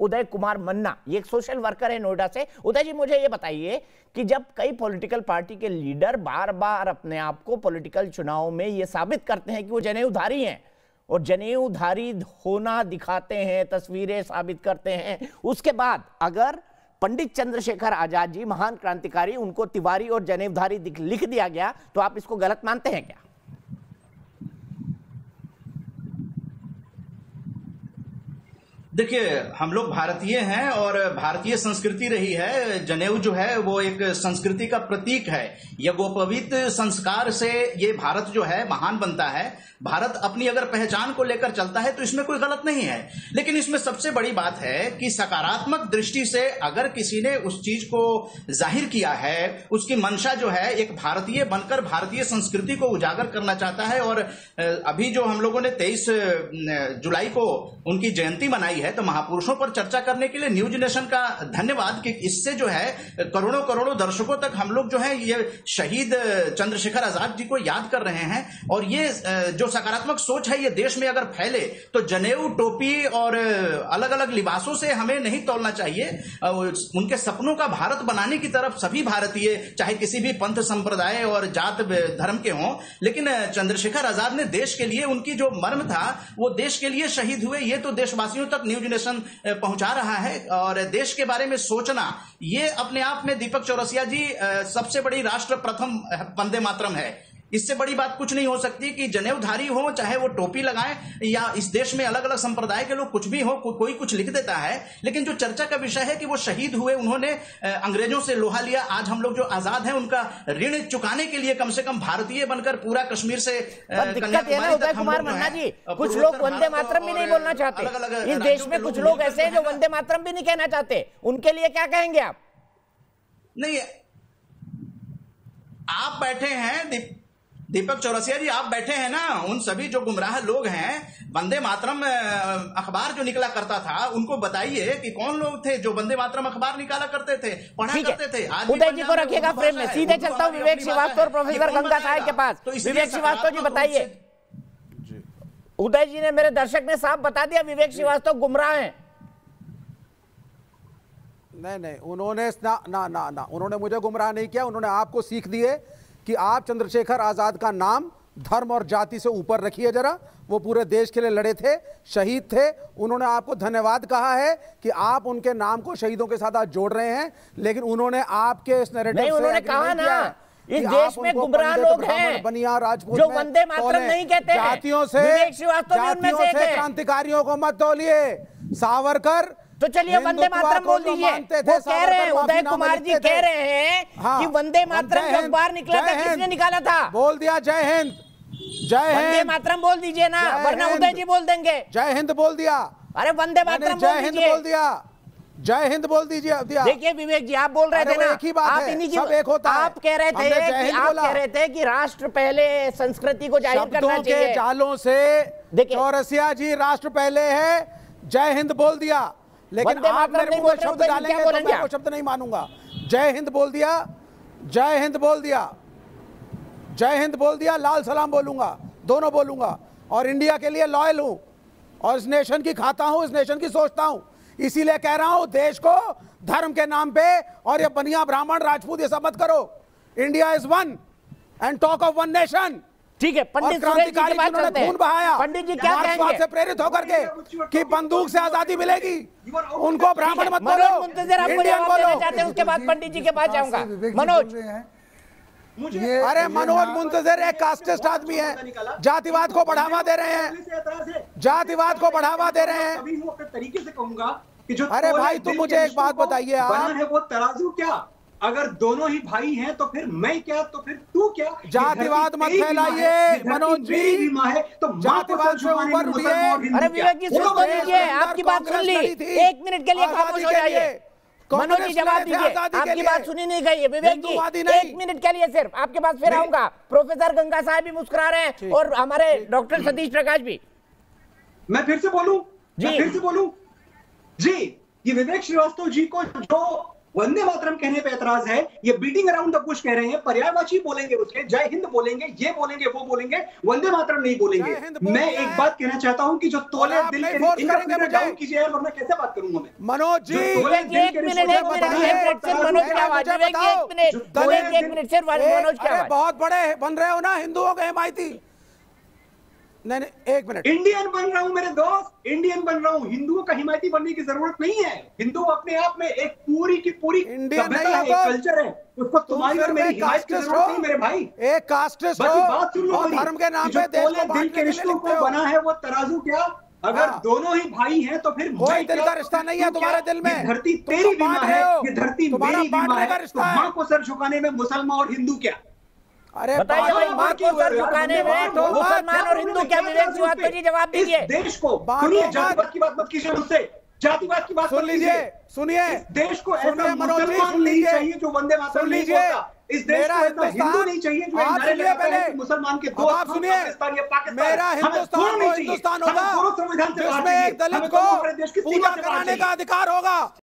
उदय कुमार मन्ना, ये एक social worker है नोएडा से। उदय जी, मुझे ये बताइए कि जब कई पॉलिटिकल पार्टी के लीडर बार बार अपने आप को पॉलिटिकल चुनाव में ये साबित करते हैं कि वो जनेऊधारी हैं और जनेऊधारी होना दिखाते हैं, तस्वीरें साबित करते हैं। उसके बाद अगर पंडित चंद्रशेखर आज़ाद जी, महान क्रांतिकारी, उनको तिवारी और जनेऊधारी लिख दिया गया तो आप इसको गलत मानते हैं क्या? देखिए, हम लोग भारतीय हैं और भारतीय संस्कृति रही है। जनेऊ जो है, वो एक संस्कृति का प्रतीक है। यज्ञोपवीत संस्कार से ये भारत जो है, महान बनता है। भारत अपनी अगर पहचान को लेकर चलता है तो इसमें कोई गलत नहीं है। लेकिन इसमें सबसे बड़ी बात है कि सकारात्मक दृष्टि से अगर किसी ने उस चीज़ को ज़ाहिर किया है, उसकी मंशा जो है, एक भारतीय बनकर भारतीय संस्कृति को उजागर करना चाहता है और अभी जो हम लोगों ने तेईस जुलाई को उनकी जयंती मनाई है तो महापुरुषों पर चर्चा करने के लिए न्यूज़ नेशन का धन्यवाद कि इससे जो है, करोड़ों करोड़ों दर्शकों तक हम लोग जो है, ये शहीद, चंद्रशेखर आज़ाद जी को याद कर रहे हैं और ये जो सकारात्मक सोच है, ये देश में अगर फैले तो जनेऊ, टोपी और अलग अलग लिबासों से हमें नहीं तोलना चाहिए। उनके सपनों का भारत बनाने की तरफ़ सभी भारतीय, चाहे किसी भी पंथ संप्रदाय और जात धर्म के हों, लेकिन चंद्रशेखर आज़ाद ने देश के लिए उनकी जो मर्म था, वो देश के लिए शहीद हुए, ये तो देशवासियों तक न्यूज़ जनरेशन पहुँचा रहा है और देश के बारे में सोचना, ये अपने आप में दीपक चौरसिया जी सबसे बड़ी राष्ट्र प्रथम वंदे मातरम है। इससे बड़ी बात कुछ नहीं हो सकती कि जनेवधारी हो चाहे वो टोपी लगाए या इस देश में अलग अलग संप्रदाय के लोग कुछ भी हो को, कोई कुछ लिख देता है। लेकिन जो चर्चा का विषय है कि वो शहीद हुए उन्होंने अंग्रेज़ों से लोहा लिया। आज हम लोग जो आज़ाद हैं उनका ऋण चुकाने के लिए कम से कम भारतीय बनकर पूरा कश्मीर से उदय कुमार मन्ना जी कुछ लोग वंदे मातरम भी नहीं बोलना चाहते। इस देश में कुछ लोग ऐसे हैं जो वंदे मातरम भी नहीं कहना चाहते। उनके लिए क्या कहेंगे आप? नहीं आप बैठे हैं दीपक चौरसिया जी आप बैठे हैं ना उन सभी जो गुमराह लोग हैं वंदे मातरम अखबार जो निकला करता था उनको बताइए कि कौन लोग थे जो वंदे मातरम अखबार निकाला करते थे पढ़ा करते थे? उदय जी को रखिएगा फ्रेम में। सीधे चलता हूँ विवेक श्रीवास्तव और प्रोफेसर गंगा साहेब के पास। तो विवेक श्रीवास्तव जी बताइए। उदय जी ने मेरे दर्शक ने साफ़ बता दिया विवेक श्रीवास्तव गुमराह है। नहीं नहीं उन्होंने ना ना ना ना उन्होंने मुझे गुमराह नहीं किया उन्होंने आपको सीख दिए। कि आप चंद्रशेखर आज़ाद का नाम धर्म और जाति से ऊपर रखिए जरा। वो पूरे देश के लिए लड़े थे शहीद थे। उन्होंने आपको धन्यवाद कहा है कि आप उनके नाम को शहीदों के साथ आज जोड़ रहे हैं लेकिन उन्होंने आपके इस नैरेटिव उन्होंने कहा ना इस देश में गुमराह लोग हैं बनिया राजपूत जो वंदे मातरम नहीं कहते जातियों से जातियों से क्रांतिकारियों को मत तोलिए। सावरकर तो चलिए वंदे मातरम बोल दीजिए। वो कह रहे हैं उदय कुमार जी कह रहे हैं कि वंदे मातरम जब बाहर निकला था किसने निकाला था? बोल दिया जय हिंद जय हिंद। वंदे मातरम बोल दीजिए ना वरना उदय जी बोल देंगे। जय हिंद बोल दिया। अरे वंदे मातरम जय हिंद बोल दिया। जय हिंद बोल दीजिए देखिए विवेक जी आप बोल रहे थे ना एक ही बात आप इन्हीं की सब एक होता आप कह रहे थे कि आप कह रहे थे कि राष्ट्र पहले संस्कृति को ज़ाहिर करना चाहिए के जालों से देखिए चौरसिया जी राष्ट्र पहले है जय हिंद बोल दिया। लेकिन आप मेरे मुँह में शब्द डालेंगे तो मैं वो शब्द नहीं मानूँगा। जय हिंद बोल दिया जय हिंद बोल दिया जय हिंद बोल दिया लाल सलाम बोलूँगा दोनों बोलूँगा। और इंडिया के लिए लॉयल हूँ और इस नेशन की खाता हूँ इस नेशन की सोचता हूँ। इसीलिए कह रहा हूँ देश को धर्म के नाम पे और ये बनिया ब्राह्मण राजपूत ये सब मत करो। India is one and talk of one nation ठीक है पंडित क्रांतिकारी जिन्होंने खून बहाया पंडित जी क्या कहेंगे? से प्रेरित होकर के कि बंदूक से आज़ादी मिलेगी उनको ब्राह्मण मत बोलो। इंडियन बोलो। चाहते हैं उसके बाद पंडित जी के पास जाऊँगा। मनोज। अरे मनोज मुंतजर एक कास्टिस्ट आदमी है जातिवाद को बढ़ावा दे रहे हैं। जातिवाद को बढ़ावा दे रहे हैं। तरीके से कहूँगा कि जो अरे भाई तुम मुझे एक बात बताइए आप है वो तराजू क्या? अगर दोनों ही भाई हैं तो फिर मैं क्या तो फिर तू क्या? जातिवाद मत फैलाइए मनोज जी। माँ है तो जातिवाद से ऊपर उठिए। अरे विवेक जी सुन तो लीजिए आपकी बात सुन ली। एक मिनट के लिए खामोश हो जाइए। मनोज जी जवाब दीजिए। आपकी बात सुनी नहीं गई है विवेक जी। एक मिनट के लिए सिर्फ़ आपके पास फिर आऊँगा। प्रोफेसर गंगा साहब भी मुस्कुरा रहे हैं और हमारे डॉक्टर सतीश प्रकाश भी। मैं फिर से बोलूँ? जी। फिर से बोलूँ? जी ये विवेक श्रीवास्तव जी को जो वंदे मातरम कहने पे एतराज़ है ये बीटिंग अराउंड द बुश कह रहे हैं पर्यायवाची बोलेंगे उसके जय हिंद बोलेंगे ये बोलेंगे वो बोलेंगे वंदे मातरम नहीं बोलेंगे। मैं एक बात कहना चाहता हूँ कि जो तोले दिल के डाउन कीजिए यार वरना कैसे बात करूँगा मैं? मनोज जी एक मिनट एक मनोज की आवाज़ एक मिनट एक मिनट सिर्फ़ मनोज की आवाज़ बहुत बड़े बन रहे हो ना हिंदुओं के हिमायती। नहीं नहीं एक मिनट। इंडियन बन रहा हूँ मेरे दोस्त इंडियन बन रहा हूँ। हिंदुओं का हिमायती बनने की ज़रूरत नहीं है। हिंदू अपने आप में एक पूरी की पूरी इंडियन है एक कल्चर है। उसको तुम्हारी और मेरी हिमायत की ज़रूरत नहीं मेरे भाई। एक कास्टिस्ट हो बात सुन लो धर्म के नाम पे देश को दिल के रिश्तों को बना है वो तराजू क्या? अगर हाँ। दोनों ही भाई हैं तो फिर कोई दिल का रिश्ता नहीं है तुम्हारे दिल में? धरती तेरी बीमा है। ये धरती मेरी बीमा है। तो माँ को सर झुकाने में मुसलमान और हिंदू क्या? अरे बताइए भाई माँ को सर झुकाने में तो मुसलमान और हिंदू क्या विवेक जी बात जी जवाब दीजिए। देश को सुनिए जातिवाद की बात मत कीजिए मुझसे। जातिवाद की बात सुन लीजिए सुनिए। देश को ऐसा मुसलमान नहीं चाहिए जो वंदे मातरम बोलता। इस देश को ऐसा हिंदू नहीं चाहिए जो नारे लगाता है मुसलमान के दो आप सुनिए। मेरा हिंदुस्तान हिंदुस्तान होगा। जिसमें एक दलित को पूजा कराने का अधिकार होगा।